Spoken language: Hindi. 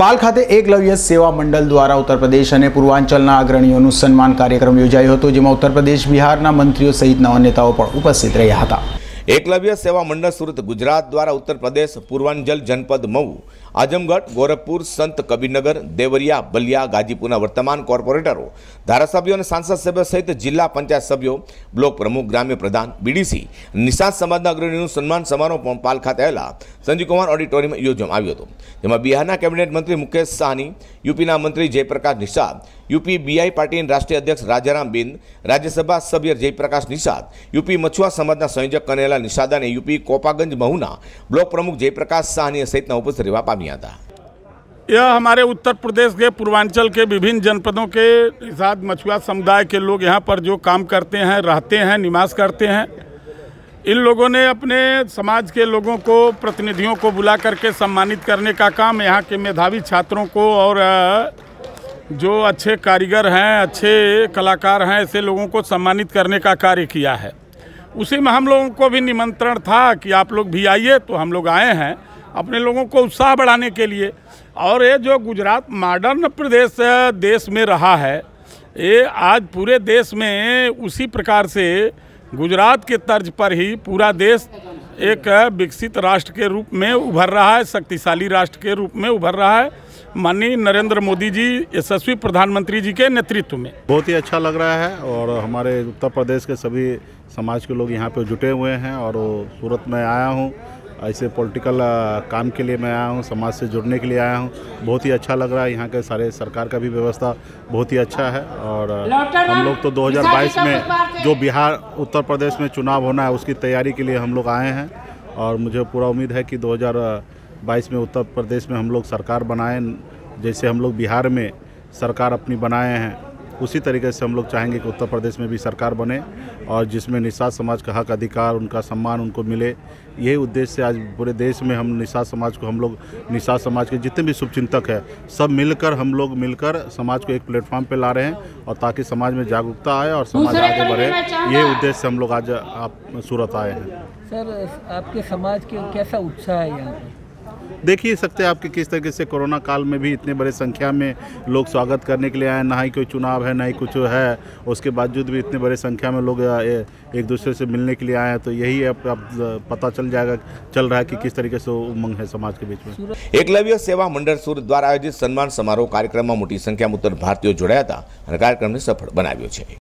પાલ ખાતે એકલવ્ય સેવા મંડળ દ્વારા ઉત્તર પ્રદેશ અને પૂર્વાંચલના અગ્રણીઓનું સન્માન કાર્યક્રમ યોજાયો હતો, જેમાં ઉત્તર પ્રદેશ, બિહારના મંત્રીઓ સહિતના નેતાઓ પણ ઉપસ્થિત રહ્યા હતા. એકલવ્ય સેવા મંડળ સુરત, ગુજરાત દ્વારા ઉત્તર પ્રદેશ, પૂર્વાંચલ, જનપદ મહુ આજમગઢ ગોરખપુર સંત કબીરનગર દેવરિયા બલિયા ગાજીપુરના વર્તમાન કોર્પોરેટરો ધારાસભ્યો અને સાંસદ સભ્યો સહિત જિલ્લા પંચાયત સભ્યો બ્લોક પ્રમુખ ગ્રામ્ય પ્રધાન બીડીસી નિશાંત સમાજના અગ્રણીનું સન્માન સમારોહ પણ પાલ ખાતે આવેલા સંજીવકુમાર ઓડિટોરિયમ યોજવામાં આવ્યો હતો જેમાં બિહારના કેબિનેટ મંત્રી મુકેશ સાહની યુપીના મંત્રી જયપ્રકાશ નિષાદ યુપી બીઆઈ પાર્ટીના રાષ્ટ્રીય અધ્યક્ષ રાજારામ બિંદ રાજ્યસભા સભ્ય જયપ્રકાશ નિષાદ યુપી મછુઆ સમાજના સંયોજક કનેલા નિષાદ અને યુપી કોપાગંજ મહુના બ્લોક પ્રમુખ જયપ્રકાશ સાહની સહિતના ઉપસ્થિત રહેવા પામ્યા હતા यह हमारे उत्तर प्रदेश के, पूर्वांचल के विभिन्न जनपदों के साथ मछुआ समुदाय के लोग यहाँ पर जो काम करते हैं, रहते हैं, निवास करते हैं, इन लोगों ने अपने समाज के लोगों को, प्रतिनिधियों को बुला करके सम्मानित करने का काम यहाँ के मेधावी छात्रों को और जो अच्छे कारीगर हैं, अच्छे कलाकार हैं, ऐसे लोगों को सम्मानित करने का कार्य किया है। उसी में हम लोगों को भी निमंत्रण था कि आप लोग भी आइए तो हम लोग आए हैं। अपने लोगों को उत्साह बढ़ाने के लिए। और ये जो गुजरात मॉडर्न प्रदेश, देश में रहा है, ये आज पूरे देश में उसी प्रकार से गुजरात के तर्ज पर ही पूरा देश एक विकसित राष्ट्र के रूप में उभर रहा है, शक्तिशाली राष्ट्र के रूप में उभर रहा है। माननीय नरेंद्र मोदी जी, यशस्वी प्रधानमंत्री जी के नेतृत्व में। बहुत ही अच्छा लग रहा है और हमारे उत्तर प्रदेश के सभी समाज के लोग यहाँ पे जुटे हुए हैं और सूरत में आया हूँ। ऐसे पॉलिटिकल काम के लिए मैं आया हूँ समाज से जुड़ने के लिए आया हूँ। बहुत ही अच्छा लग रहा है यहाँ के सारे सरकार का भी व्यवस्था बहुत ही अच्छा है और हम लोग तो 2022 में जो बिहार उत्तर प्रदेश में चुनाव होना है उसकी तैयारी के लिए हम लोग आए हैं और मुझे पूरा उम्मीद है कि 2022 में उत्तर प्रदेश में हम लोग सरकार बनाएँ जैसे हम लोग बिहार में सरकार अपनी बनाए हैं। उसी तरीके से हम लोग चाहेंगे कि उत्तर प्रदेश में भी सरकार बने और जिसमें निषाद समाज का हक अधिकार उनका सम्मान उनको मिले। यही उद्देश्य से आज पूरे देश में हम निषाद समाज को हम लोग निषाद समाज के जितने भी शुभचिंतक हैं सब मिलकर हम लोग मिलकर समाज को एक प्लेटफॉर्म पर ला रहे हैं और ताकि समाज में जागरूकता आए और समाज आगे बढ़े। यही उद्देश्य से हम लोग आज आप सूरत आए हैं। सर आपके समाज के कैसा उत्साह है यहाँ पर देख ही सकते हैं आपके किस तरीके से कोरोना काल में भी इतने बड़े संख्या में लोग स्वागत करने के लिए आए ना ही कोई चुनाव है ना ही कुछ है उसके बावजूद भी इतने बड़े संख्या में लोग अ, ए- एक दूसरे से मिलने के लिए आए हैं तो यही अब अब पता चल जाएगा चल रहा है कि किस तरीके से उमंग है समाज के बीच में એકલવ્ય સેવા મંડળ સુરત દ્વારા આયોજિત સન્માન સમારોહ કાર્યક્રમમાં મોટી સંખ્યામાં ઉત્તર ભારતીયો જોડાયા હતા અને કાર્યક્રમને સફળ બનાવ્યો છે